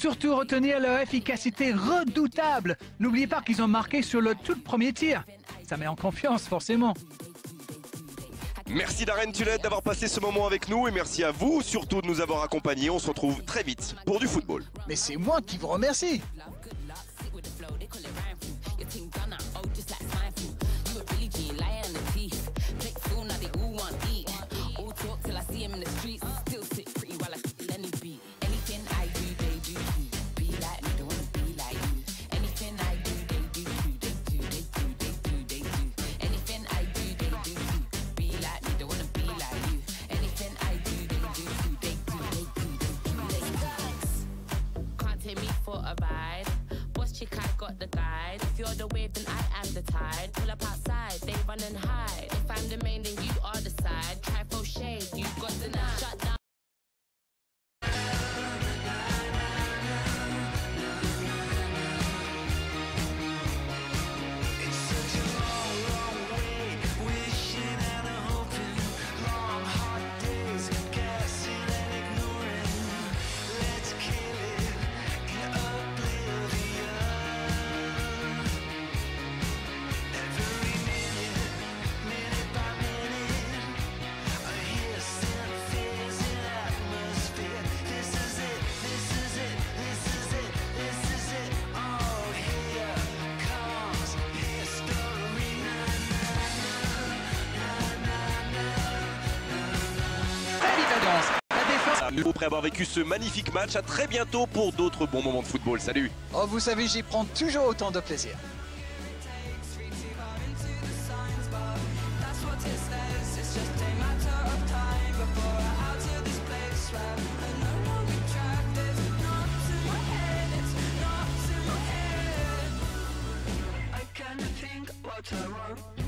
Surtout retenir leur efficacité redoutable. N'oubliez pas qu'ils ont marqué sur le tout premier tir. Ça met en confiance, forcément. Merci Darren Tulette d'avoir passé ce moment avec nous et merci à vous surtout de nous avoir accompagnés. On se retrouve très vite pour du football. Mais c'est moi qui vous remercie. For a ride. Boss chick, I got the guide. If you're the wave, then I am the tide. Pull up outside, they run and hide. If I'm Après avoir vécu ce magnifique match, à très bientôt pour d'autres bons moments de football. Salut Oh, vous savez, j'y prends toujours autant de plaisir. I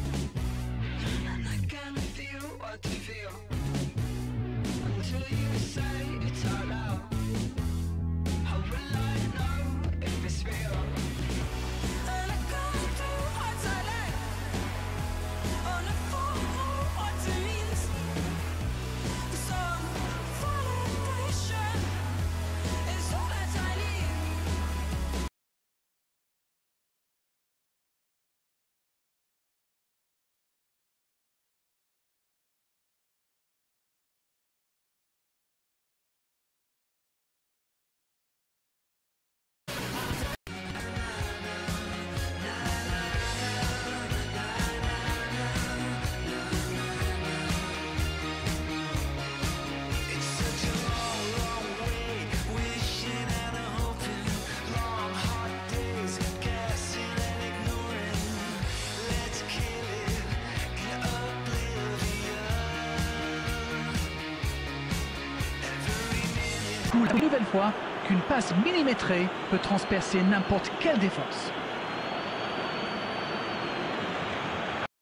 Une nouvelle fois qu'une passe millimétrée peut transpercer n'importe quelle défense.